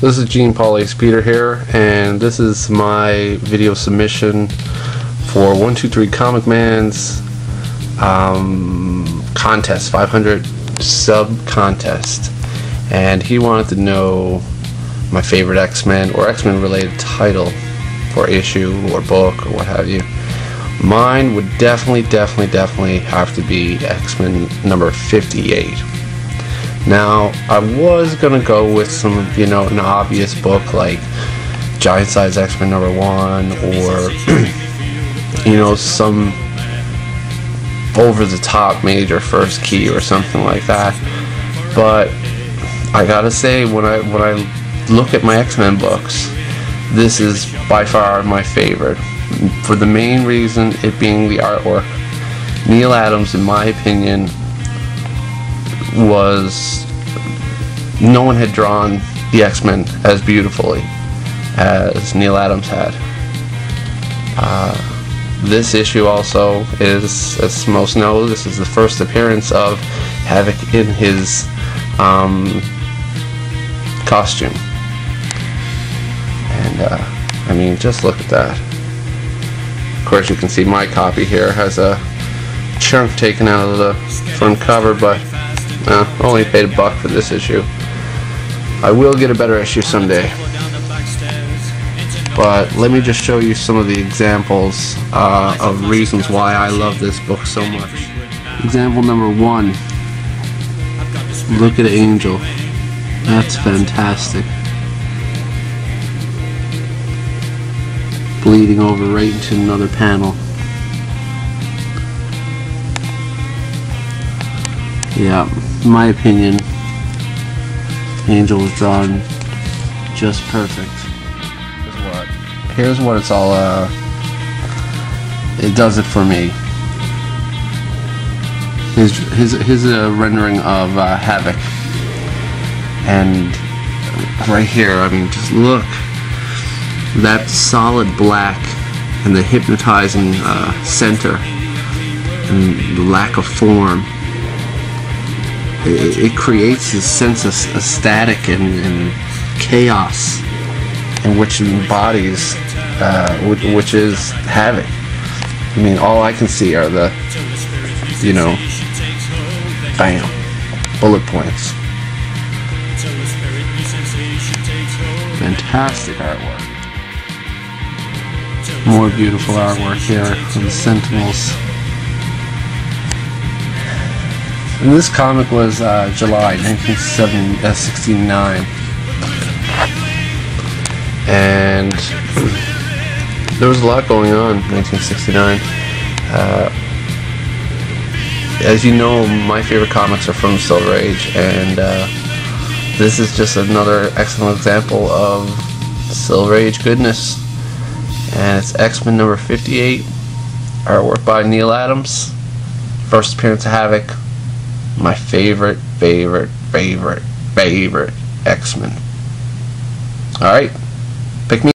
this is Gene Paul Ace Peter here, and this is my video submission for 123 Comic Man's um, contest, 500 sub contest. And he wanted to know my favorite X-Men or X-Men related title for issue or book or what have you. Mine would definitely, definitely, definitely have to be X-Men number 58. Now, I was gonna go with some, you know, an obvious book like Giant Size X-Men number one, or you know, some over-the-top major first key or something like that. But I gotta say, when I when I look at my X-Men books, this is by far my favorite. For the main reason, it being the artwork. Neal Adams, in my opinion, was no one had drawn the X-Men as beautifully as Neal Adams had. Uh, this issue also is, as most know, this is the first appearance of Havok in his um, costume. And, uh, I mean, just look at that. Of course, you can see my copy here has a chunk taken out of the front cover, but uh, only paid a buck for this issue. I will get a better issue someday. But let me just show you some of the examples uh, of reasons why I love this book so much. Example number one. Look at Angel. That's fantastic. Bleeding over right into another panel. Yeah, in my opinion, Angel was drawn just perfect. Here's what, here's what it's all, uh, it does it for me. His, his, his uh, rendering of uh, Havok. And right here, I mean, just look. That solid black and the hypnotizing uh, center and the lack of form it, it creates this sense of, of static and, and, chaos in which embodies uh, which, is havoc. I mean all I can see are the you know bam bullet points. Fantastic artwork. More beautiful artwork here from the Sentinels And this comic was uh, July 1969. Uh, and there was a lot going on in 1969. Uh, as you know, my favorite comics are from Silver Age, and uh, this is just another excellent example of Silver Age goodness. And it's X-Men number 58, artwork by Neal Adams, first appearance of Havok, my favorite, favorite, favorite, favorite X-Men. Alright, pick me